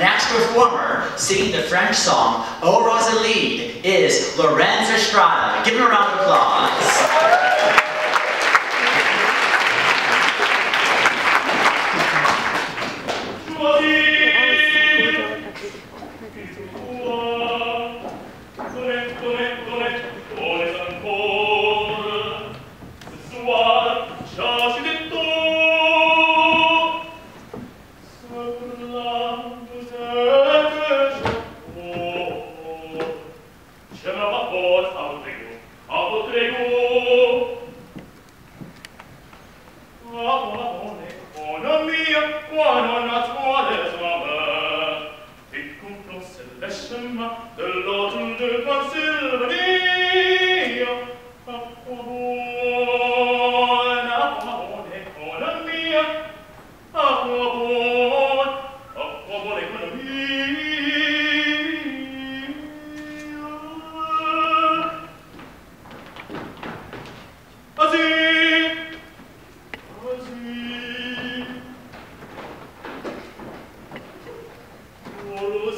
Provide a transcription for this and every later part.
next performer singing the French song "Oh Rosalie" is Lorenz Estrada. Give him a round of applause. Oh,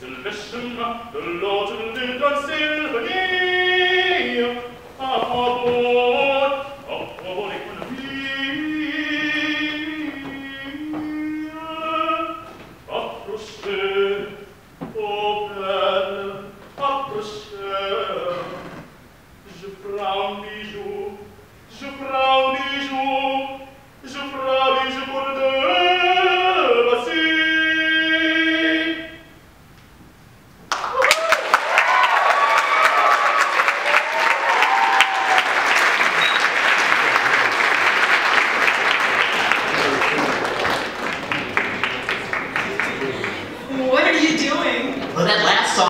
Silvischen Nacht, geloten wird ein